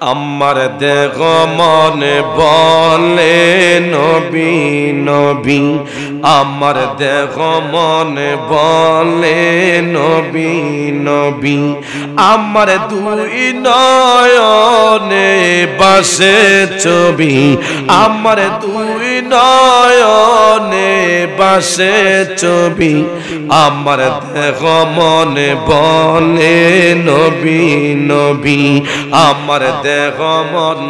আমার দেহ মনে বলে নবী নবী। আমার দেহ মনে বলে নবী নবী, আমার দুই নয়নে বাসে ছবি। আমার দুই নয়নে বাসে ছবি। আমার দেহ মনে বলে, নবী নবী, আমার দেহ মন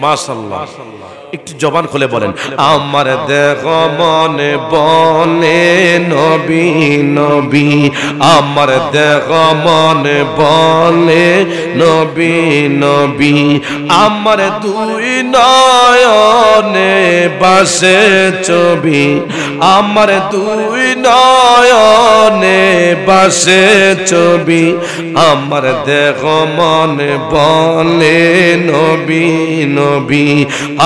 মাশাল্লাহ। একটু জবান খুলে বলেন, আমার দেহ মনে বনে নবী নবী, আমার দেহ মনে বনে নবী নবী, আমার দুই নয়নে বাসে ছবি আমার দুই নয়নে বাসে ছবি, আমার দেহ মনে বলে, নবী নবী,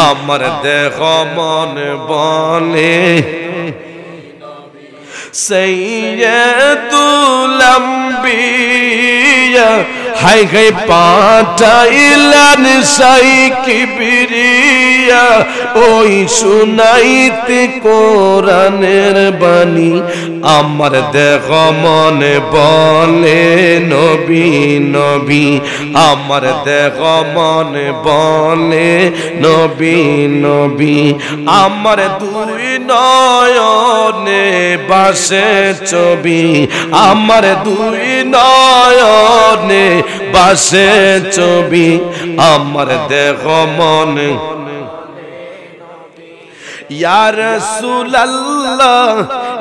আমার দেহ মনে বলে সৈয়দুল আম্বিয়া হাই হাই পাঠাইলেন সাই কিবরিয়া, ওই শুনাইতে কোরআনের বাণী। আমার দেহ মনে বলে, নবী নবী। আমার দেহ মনে বলে, নবী নবী। আমার দুই নয়নে বাসে ছবি আমার দুই নয়নে বাসে ছবি আমার দেহ মন। ইয়া রাসূলুল্লাহ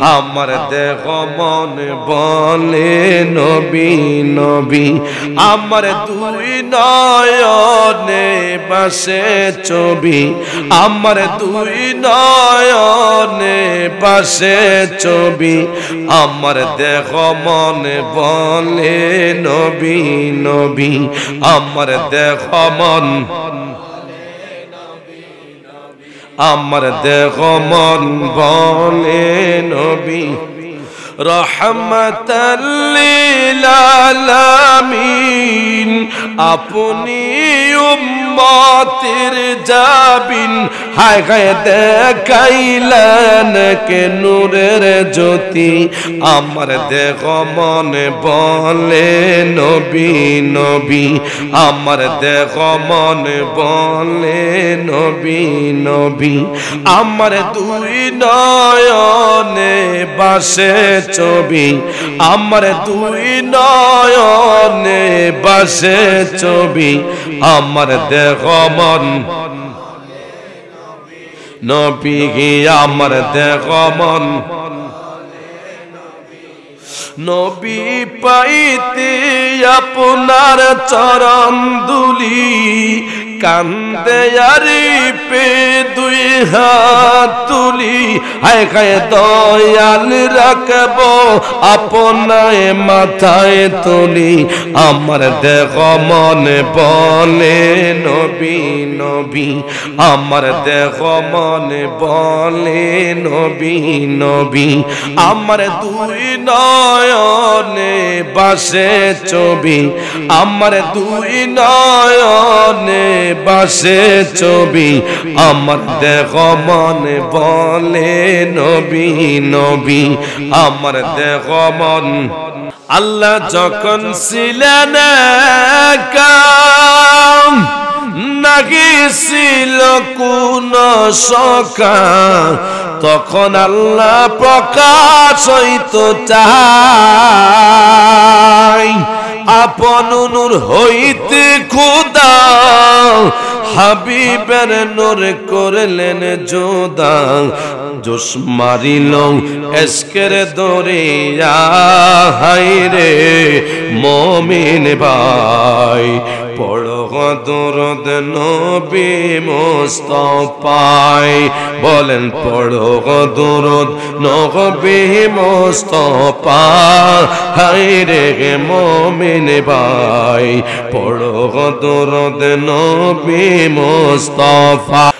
আমার দেহ মনে বলে নবী নবী। আমার দুই নয়নে বাসে ছবি। আমার দুই নয়নে বাসে ছবি। আমার দেহ মনে বলে নবী নবী। আমার দেহ মন আমার দেহ মন বলে রহমতাল্লিলালামিন আপনি উম্মতের যাবিন হায় হায় দেখাইলেন কে নূরের জ্যোতি, আমার দেহ মনে বলে নবী নবী। আমার দেহ মনে বলে নবী নবী। আমার দুই নয়নে বাসে ছবি, আমার দুই নয়নে বাসে ছবি, আমার দেহ মন। নবী আমার দেহ মন। নবী পাইতে আপনার চরণ দুলি কান্দে আরি পে দুই হাত তুলি। হায় খায় দয়াল রাখব, আপনায় মাথায় তুলি। আমার দেহ মনে বলে, নবী নবী। আমার দেহ মনে বলে, নবী নবী। আমার দুই নয়নে বাসে ছবি। আমার দুই নয়নে বাসে ছবি, আমার দেহ মনে বলে, নবী নবী, আমার দেহ মন। আল্লাহ যখন ছিলেন নাকি ছিল কোন সকা তখন আল্লাহ প্রকাশ হইত চাই আপন নূর হইতে খুদা, হাবিবের নূর করলেন যোদা জোস মারিল এসকের দরিয়া হাই রে মমিন ভাই। দরদ নবী মোস্তফায় বলেন, পড়ো দরদ নবী মোস্তফা হাই রে মমিন ভাই, পড়ো দরদ নবী মোস্তফা